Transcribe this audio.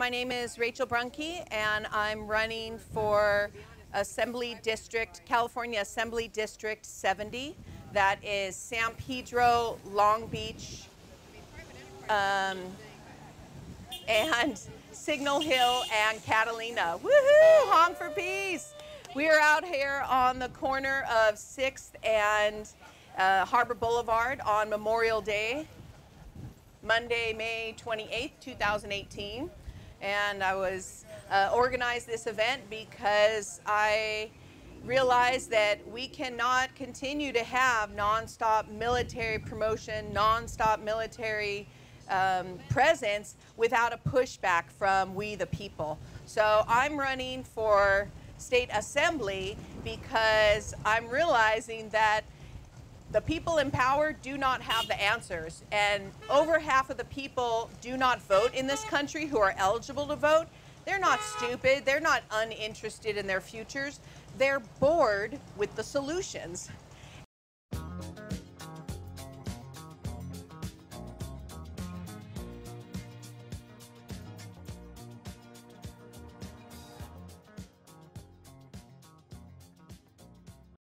My name is Rachel Bruhnke, and I'm running for Assembly District, California Assembly District 70. That is San Pedro, Long Beach, um, and Signal Hill and Catalina. Woohoo! Honk for peace! We are out here on the corner of 6th and uh, Harbor Boulevard on Memorial Day, Monday, May 28th, 2018 and I was uh, organized this event because I realized that we cannot continue to have nonstop military promotion, nonstop military um, presence without a pushback from we the people. So I'm running for state assembly because I'm realizing that the people in power do not have the answers. And over half of the people do not vote in this country who are eligible to vote. They're not stupid. They're not uninterested in their futures. They're bored with the solutions.